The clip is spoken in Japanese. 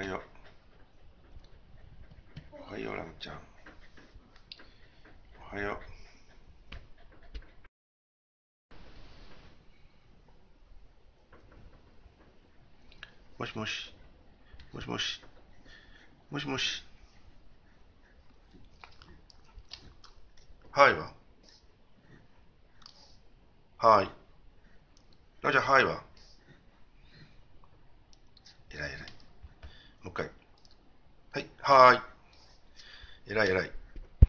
はよう。おはよう、ラムちゃん。おはよう。もしもし。もしもし。もしもし。はいわ。はい。ラジャはいわ。えらいえらい。は、い。えらいえらい。